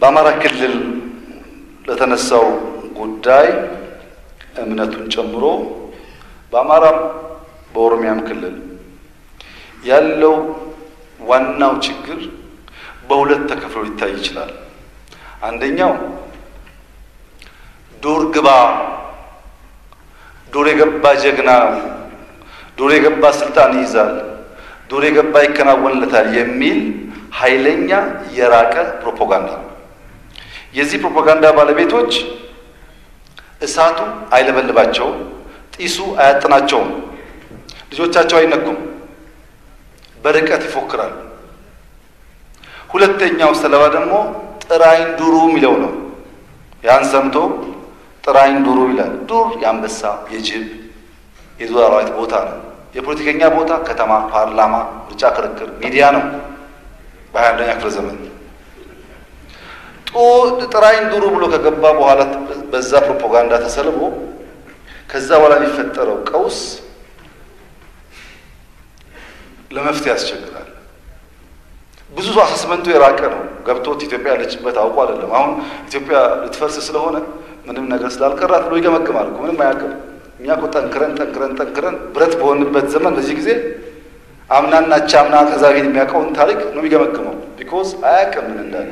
በአማራ ክልል ለተነሳው ጉዳይ እምነቱን ጨምሮ በአማራም በኦሮሚያም ክልል ያለው ዋናው ችግር በሁለት ተከፍሎ ሊታይ ይችላል። አንደኛው ዱር ግባ፣ ዱር የገባ ጀግና ዱር የገባ ስልጣን ይይዛል፣ ዱር የገባ ይከናወንለታል የሚል ኃይለኛ የራቀ ፕሮፓጋንዳ ነው። የዚህ ፕሮፓጋንዳ ባለቤቶች እሳቱ አይለበልባቸውም፣ ጢሱ አያጥናቸውም፣ ልጆቻቸው አይነኩም፣ በርቀት ይፎክራሉ። ሁለተኛው ሰለባ ደግሞ ጥራኝ ዱሩ የሚለው ነው። ያን ሰምቶ ጥራኝ ዱሩ ይላል። ዱር የአንበሳ የጅብ የዱር አራዊት ቦታ ነው። የፖለቲከኛ ቦታ ከተማ፣ ፓርላማ፣ ምርጫ፣ ክርክር፣ ሚዲያ ነው። በሀያ አንደኛ ክፍለ ዘመን ጥራኝ ዱሩ ብሎ ከገባ በኋላ በዛ ፕሮፓጋንዳ ተሰልቦ ከዛ በኋላ የሚፈጠረው ቀውስ ለመፍትሄ ያስቸግራል። ብዙ አሰስመንቱ የራቀ ነው። ገብቶት ኢትዮጵያ ያለችበት አውቆ አይደለም። አሁን ኢትዮጵያ ልትፈርስ ስለሆነ ምንም ነገር ስላልቀራት ብሎ ይገመግማል እኮ ምንም አያውቅም። እኛ እኮ ጠንክረን ጠንክረን ጠንክረን ብረት በሆንበት ዘመን በዚህ ጊዜ አምናና ቻምና ከዛ በፊት የሚያውቀውን ታሪክ ነው የሚገመግመው። because አያውቅም ምን እንዳለ።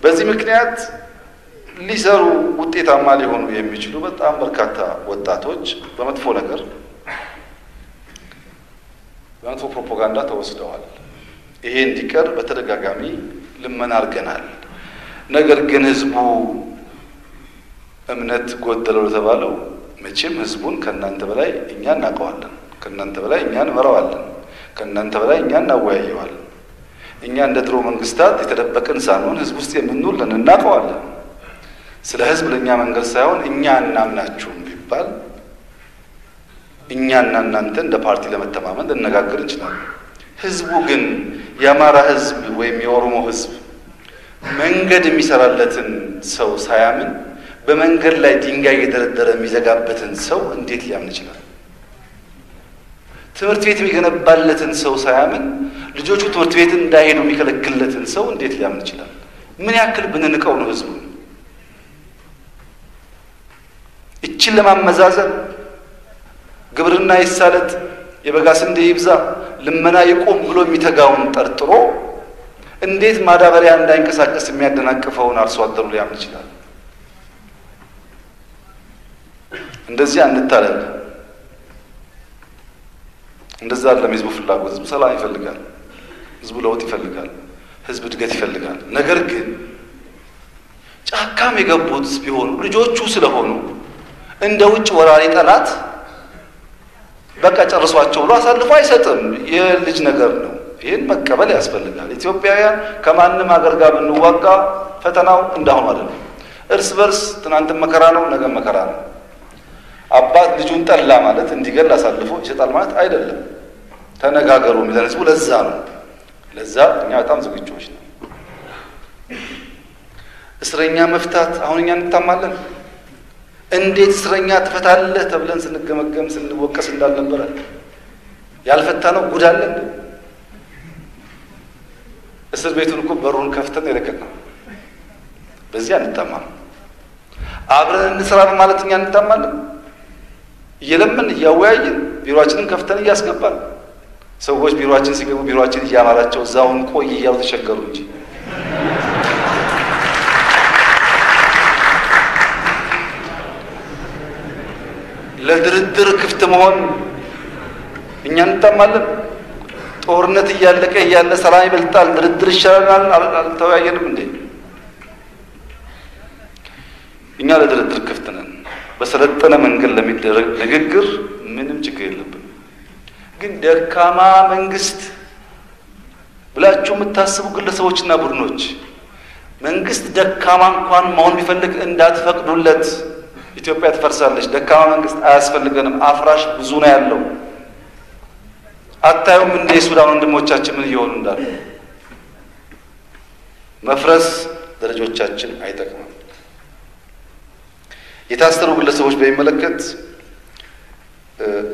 በዚህ ምክንያት ሊሰሩ ውጤታማ ሊሆኑ የሚችሉ በጣም በርካታ ወጣቶች በመጥፎ ነገር በመጥፎ ፕሮፓጋንዳ ተወስደዋል። ይሄ እንዲቀር በተደጋጋሚ ልመና አድርገናል። ነገር ግን ህዝቡ እምነት ጎደለው ለተባለው መቼም ህዝቡን ከእናንተ በላይ እኛ እናውቀዋለን፣ ከእናንተ በላይ እኛ እንመራዋለን፣ ከእናንተ በላይ እኛ እናወያየዋለን። እኛ እንደ ድሮ መንግስታት የተደበቅን ሳንሆን ህዝብ ውስጥ የምንውልን እናውቀዋለን። ስለ ህዝብ ለእኛ መንገድ ሳይሆን እኛ እናምናችሁም ቢባል እኛና እናንተ እንደ ፓርቲ ለመተማመን ልነጋገር እንችላለን። ህዝቡ ግን የአማራ ህዝብ ወይም የኦሮሞ ህዝብ መንገድ የሚሰራለትን ሰው ሳያምን በመንገድ ላይ ድንጋይ እየደረደረ የሚዘጋበትን ሰው እንዴት ሊያምን ይችላል? ትምህርት ቤት የሚገነባለትን ሰው ሳያምን ልጆቹ ትምህርት ቤት እንዳይሄዱ የሚከለክልለትን ሰው እንዴት ሊያምን ይችላል? ምን ያክል ብንንቀው ነው ህዝቡ? ይችን ለማመዛዘን ግብርና ይሳለጥ፣ የበጋ ስንዴ ይብዛ፣ ልመና ይቁም ብሎ የሚተጋውን ጠርጥሮ እንዴት ማዳበሪያ እንዳይንቀሳቀስ የሚያደናቅፈውን አርሶ አደሩ ሊያምን ይችላል? እንደዚህ አንታለል። እንደዛ አይደለም የህዝቡ ፍላጎት። ህዝቡ ሰላም ይፈልጋል። ህዝቡ ለውጥ ይፈልጋል። ህዝብ እድገት ይፈልጋል። ነገር ግን ጫካም የገቡት ቢሆኑ ልጆቹ ስለሆኑ እንደ ውጭ ወራሪ ጠላት በቃ ጨርሷቸው ብሎ አሳልፎ አይሰጥም። የልጅ ነገር ነው። ይህን መቀበል ያስፈልጋል። ኢትዮጵያውያን ከማንም ሀገር ጋር ብንዋጋ ፈተናው እንዳሁኑ አይደለም። እርስ በርስ ትናንትም መከራ ነው፣ ነገ መከራ ነው። አባት ልጁን ጠላ ማለት እንዲገል አሳልፎ ይሰጣል ማለት አይደለም። ተነጋገሩ የሚለን ህዝቡ ለዛ ነው። ለዛ እኛ በጣም ዝግጆች ነው። እስረኛ መፍታት አሁን እኛ እንታማለን። እንዴት እስረኛ ትፈታለህ ተብለን ስንገመገም ስንወቀስ እንዳልነበረ ያልፈታ ነው እንዴ? እስር ቤቱን እኮ በሩን ከፍተን የለቀቅነው በዚህ አንታማም። አብረን እንስራ ማለት እኛ እንታማለን። እየለምን እያወያየን ቢሮአችንን ከፍተን እያስገባን ሰዎች ቢሮአችን ሲገቡ ቢሮአችን እያማራቸው እዛውን ቆይ እያሉ ተቸገሩ እንጂ ለድርድር ክፍት መሆን እኛ እንታማለን። ጦርነት እያለቀ እያለ ሰላም ይበልጣል፣ ድርድር ይሻላል። አልተወያየንም እንዴ? እኛ ለድርድር ክፍት በሰለጠነ መንገድ ለሚደረግ ንግግር ምንም ችግር የለብንም። ግን ደካማ መንግስት ብላችሁ የምታስቡ ግለሰቦችና ቡድኖች መንግስት ደካማ እንኳን መሆን ቢፈልግ እንዳትፈቅዱለት። ኢትዮጵያ ትፈርሳለች። ደካማ መንግስት አያስፈልገንም። አፍራሽ ብዙ ነው ያለው። አታዩም እንደ የሱዳን ወንድሞቻችን ምን እየሆኑ እንዳሉ። መፍረስ ለልጆቻችን አይጠቅምም። የታሰሩ ግለሰቦች በሚመለከት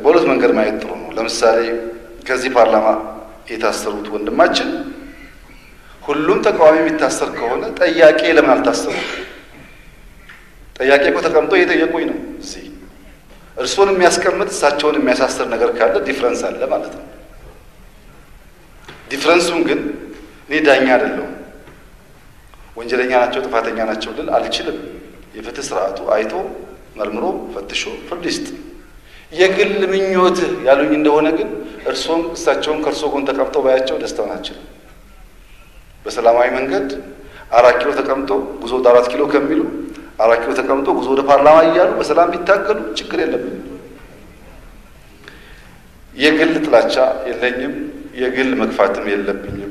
በሁለት መንገድ ማየት ጥሩ ነው። ለምሳሌ ከዚህ ፓርላማ የታሰሩት ወንድማችን ሁሉም ተቃዋሚ የሚታሰር ከሆነ ጠያቄ ለምን አልታሰሩ? ጠያቂ እኮ ተቀምጦ እየጠየቁኝ ነው። እዚህ እርስዎን የሚያስቀምጥ እሳቸውን የሚያሳስር ነገር ካለ difference አለ ማለት ነው። difference ኡን ግን እኔ ዳኛ አይደለሁም። ወንጀለኛ ናቸው ጥፋተኛ ናቸው ልል አልችልም። የፍትህ ስርዓቱ አይቶ መርምሮ ፈትሾ ፍርድ ይስጥ። የግል ምኞትህ ያሉኝ እንደሆነ ግን እርሶም እሳቸውም ከእርሶ ጎን ተቀምጠው ባያቸው ደስታውን አልችልም። በሰላማዊ መንገድ አራት ኪሎ ተቀምጦ ጉዞ ወደ አራት ኪሎ ከሚሉ አራት ኪሎ ተቀምጦ ጉዞ ወደ ፓርላማ እያሉ በሰላም ቢታገሉ ችግር የለብንም። የግል ጥላቻ የለኝም። የግል መግፋትም የለብኝም።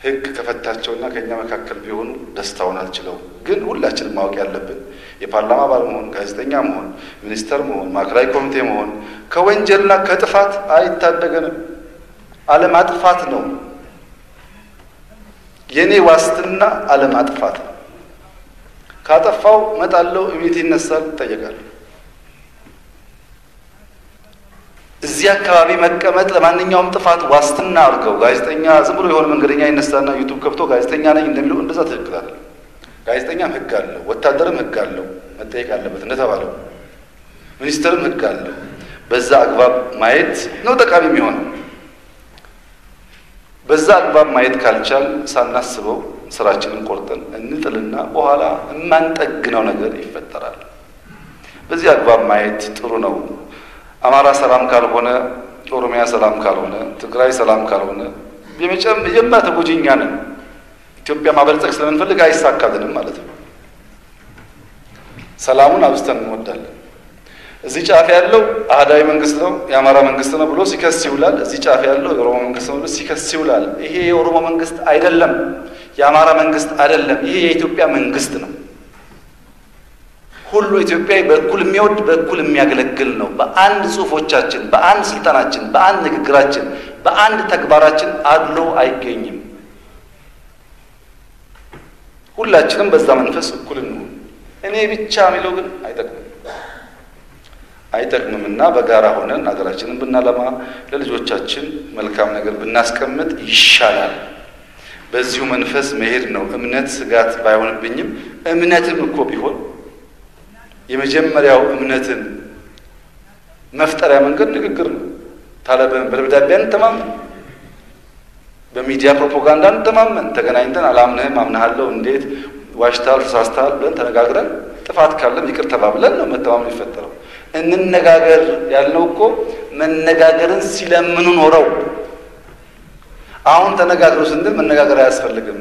ሕግ ከፈታቸውና ከእኛ መካከል ቢሆኑ ደስታውን አልችለው። ግን ሁላችንም ማወቅ ያለብን የፓርላማ አባል መሆን፣ ጋዜጠኛ መሆን፣ ሚኒስተር መሆን፣ ማዕከላዊ ኮሚቴ መሆን ከወንጀልና ከጥፋት አይታደገንም። አለማጥፋት ነው። የእኔ ዋስትና አለማጥፋት ነው። ካጠፋው እመጣለሁ፣ እቤት ይነሳል፣ እጠየቃለሁ። እዚህ አካባቢ መቀመጥ ለማንኛውም ጥፋት ዋስትና አድርገው ጋዜጠኛ ዝም ብሎ የሆነ መንገደኛ ይነሳና YouTube ከፍቶ ጋዜጠኛ ነኝ እንደሚለው እንደዛ ትክክል አለ። ጋዜጠኛም ሕግ አለው፣ ወታደርም ሕግ አለው፣ መጠየቅ አለበት እንደተባለው፣ ሚኒስትርም ሕግ አለው። በዛ አግባብ ማየት ነው ጠቃሚ የሚሆነው። በዛ አግባብ ማየት ካልቻል ሳናስበው ስራችንን ቆርጠን እንጥልና በኋላ የማንጠግነው ነገር ይፈጠራል። በዚህ አግባብ ማየት ጥሩ ነው። አማራ ሰላም ካልሆነ፣ ኦሮሚያ ሰላም ካልሆነ፣ ትግራይ ሰላም ካልሆነ የመጀመሪያ ተጎጂ እኛ ነን። ኢትዮጵያ ማበልጸግ ስለምንፈልግ አይሳካልንም ማለት ነው። ሰላሙን አብዝተን እንወዳለን። እዚህ ጫፍ ያለው አህዳዊ መንግስት ነው የአማራ መንግስት ነው ብሎ ሲከስ ይውላል። እዚህ ጫፍ ያለው የኦሮሞ መንግስት ነው ብሎ ሲከስ ይውላል። ይሄ የኦሮሞ መንግስት አይደለም፣ የአማራ መንግስት አይደለም። ይሄ የኢትዮጵያ መንግስት ነው። ሁሉ ኢትዮጵያዊ በእኩል የሚወድ በእኩል የሚያገለግል ነው። በአንድ ጽሁፎቻችን፣ በአንድ ስልጣናችን፣ በአንድ ንግግራችን፣ በአንድ ተግባራችን አድሎ አይገኝም። ሁላችንም በዛ መንፈስ እኩል እንሁን። እኔ ብቻ የሚለው ግን አይጠቅምም አይጠቅምም እና በጋራ ሆነን ሀገራችንን ብናለማ ለልጆቻችን መልካም ነገር ብናስቀምጥ ይሻላል። በዚሁ መንፈስ መሄድ ነው። እምነት ስጋት ባይሆንብኝም እምነትም እኮ ቢሆን የመጀመሪያው እምነትን መፍጠሪያ መንገድ ንግግር ነው። ታዲያ በደብዳቤ አንተማመን፣ በሚዲያ ፕሮፓጋንዳ አንተማመን። ተገናኝተን አላምንህም፣ አምናሃለሁ፣ እንዴት ዋሽታል፣ ተሳስተሃል ብለን ተነጋግረን ጥፋት ካለም ይቅር ተባብለን ነው መተማመን የሚፈጠረው። እንነጋገር ያልነው እኮ መነጋገርን ሲለምኑ ኖረው አሁን ተነጋግሩ ስንል መነጋገር አያስፈልግም።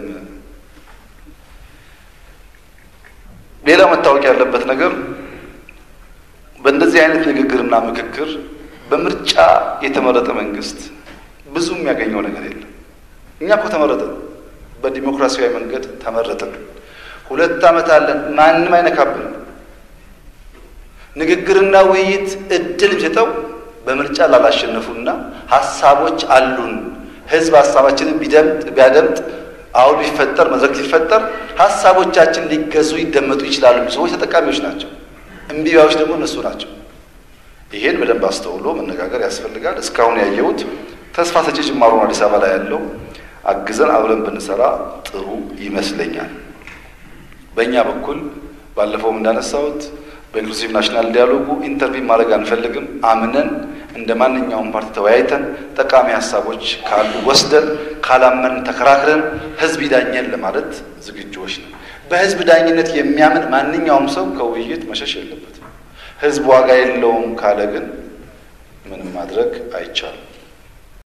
ሌላው መታወቅ ያለበት ነገር በእንደዚህ አይነት ንግግርና ምክክር በምርጫ የተመረጠ መንግስት ብዙ የሚያገኘው ነገር የለም። እኛ እኮ ተመረጥን፣ በዲሞክራሲያዊ መንገድ ተመረጥን። ሁለት ዓመት አለን፣ ማንም አይነካብንም። ንግግርና ውይይት እድል የሚሰጠው በምርጫ ላላሸነፉና ሀሳቦች አሉን ህዝብ ሀሳባችንን ቢደምጥ ቢያደምጥ አሁን ቢፈጠር መድረክ ሲፈጠር ሀሳቦቻችን ሊገዙ ይደመጡ ይችላሉ። ሰዎች ተጠቃሚዎች ናቸው። እምቢ ባዮች ደግሞ እነሱ ናቸው። ይሄን በደንብ አስተውሎ መነጋገር ያስፈልጋል። እስካሁን ያየሁት ተስፋ ሰጪ ጅማሮ ነው። አዲስ አበባ ላይ ያለው አግዘን አብረን ብንሰራ ጥሩ ይመስለኛል። በእኛ በኩል ባለፈውም እንዳነሳሁት በ inclusive national dialogue ኡ intervene ማድረግ አንፈልግም። አምነን እንደ ማንኛውም ፓርቲ ተወያይተን ጠቃሚ ሀሳቦች ካሉ ወስደን ካላመን ተከራክረን ህዝብ ይዳኘን ለማለት ዝግጁዎች ነን። በህዝብ ዳኝነት የሚያምን ማንኛውም ሰው ከውይይት መሸሽ የለበትም። ህዝብ ዋጋ የለውም ካለ ግን ምንም ማድረግ አይቻልም።